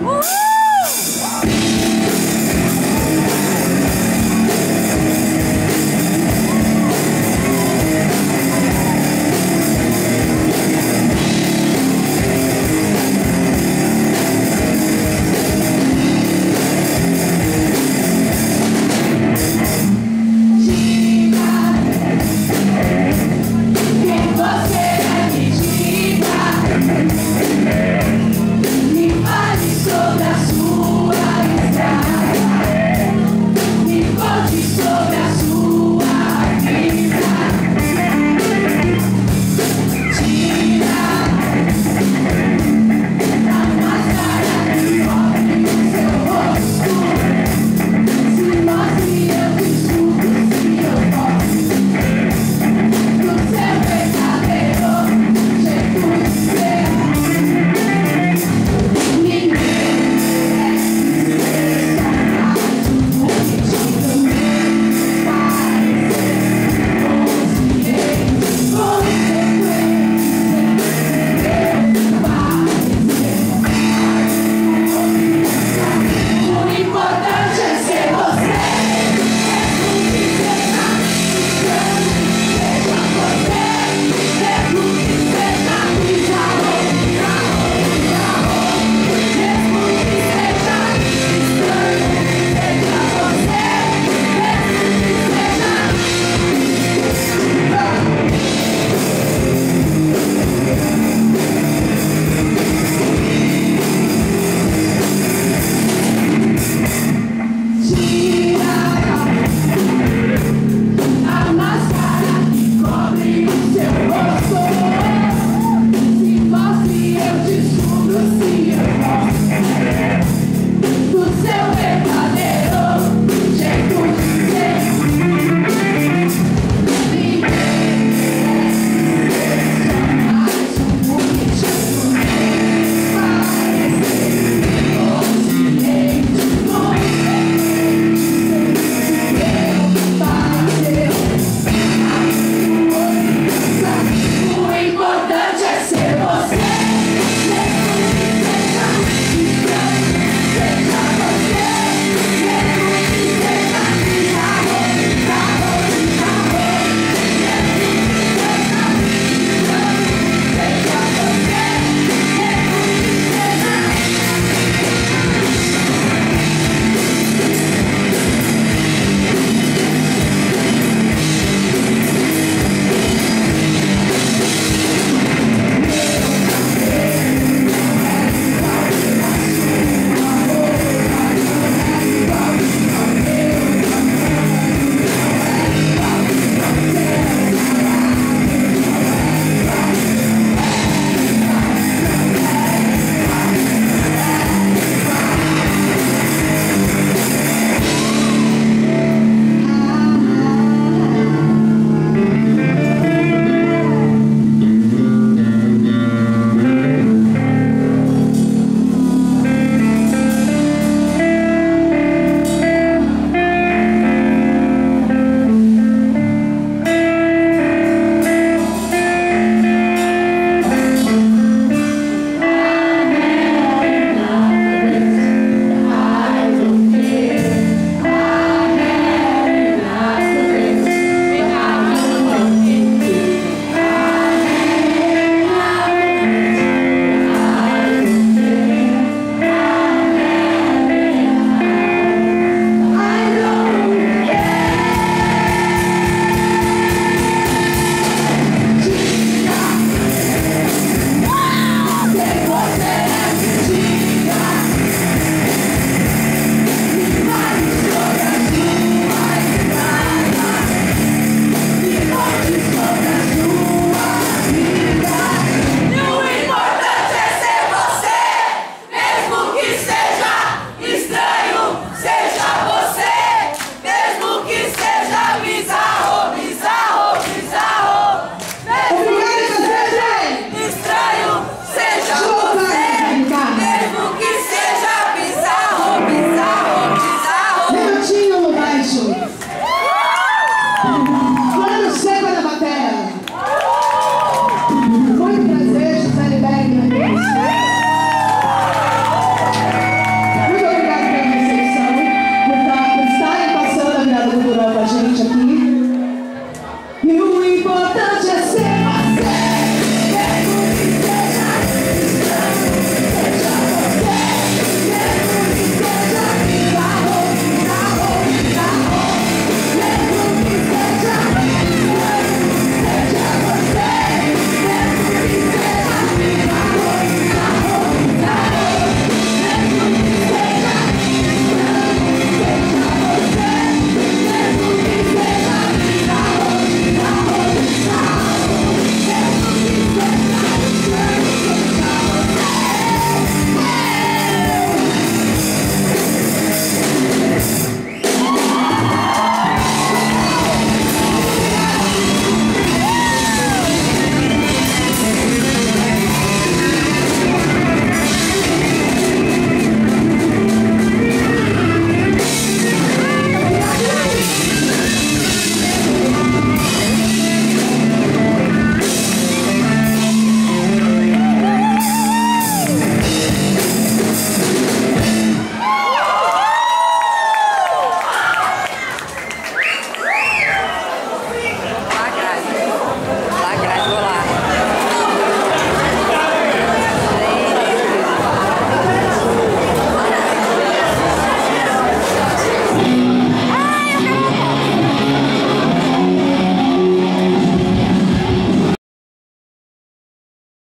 Woo!